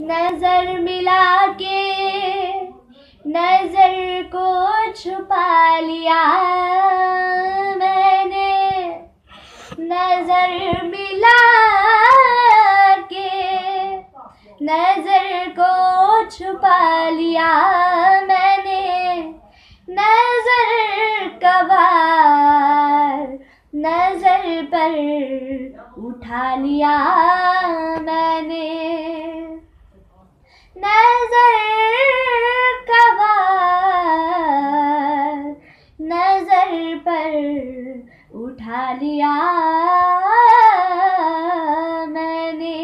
नज़र मिला के नज़र को छुपा लिया मैंने। नज़र मिला के नज़र को छुपा लिया मैंने। नज़र कबार, नज़र पर उठा लिया मैंने। नज़र कबार, नज़र पर उठा लिया मैंने।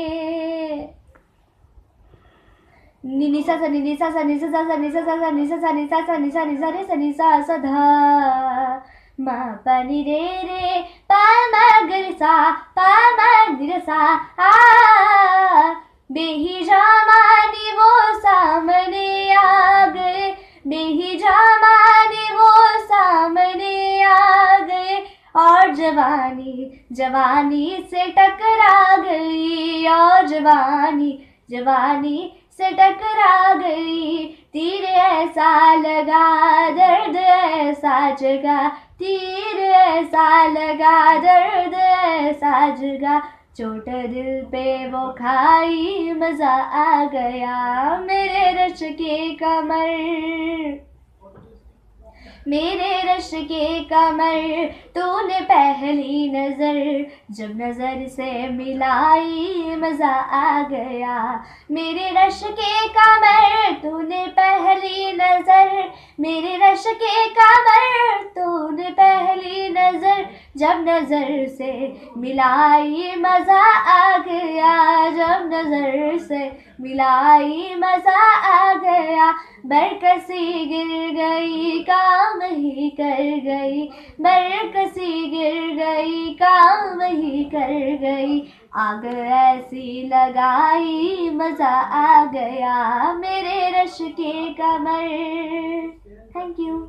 नि नि सा सा नि नि सा सा नि सा सा सा नि सा सा सा नि सा सा नि सा सा नि सा नि सा रे, सा नि सा, धा। मा पा रे रे, पा मा ग सा, पा मा नि रे सा आ बेहिजामानी वो सामने आ गए बेहिजामानी वो सामने आ गए और जवानी जवानी से टकरा गई, और जवानी जवानी से टकरा गई, तीर ऐसा लगा, दर्द ऐसा जगा, तीर ऐसा लगा, दर्द ऐसा जगा। चोट दिल पे वो खाई, मज़ा आ गया मेरे रश के कमर। मेरे रश के कमर, तूने पहली नज़र जब नज़र से मिलाई, मज़ा आ गया मेरे रश के कमर, तूने पहली नज़र मेरे रश के कमर। जब नज़र से मिलाई मज़ा आ गया जब नज़र से मिलाई मज़ा आ गया बरकसी गिर गई, काम ही कर गई। बरकसी गिर गई, काम ही कर गई। आग ऐसी लगाई, मज़ा आ गया मेरे रश के कमर। Thank you